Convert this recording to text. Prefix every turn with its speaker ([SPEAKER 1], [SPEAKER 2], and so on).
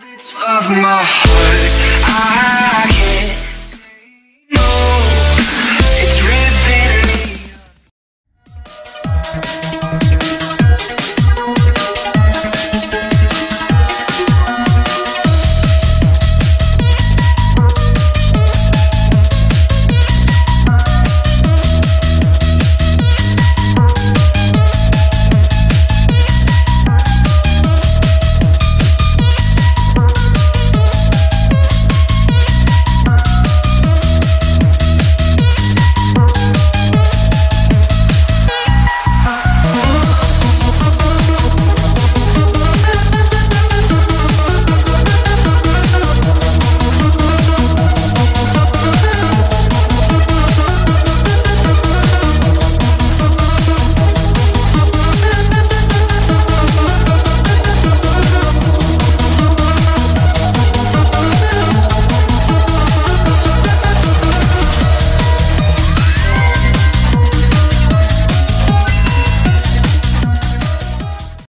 [SPEAKER 1] bitch of my heart.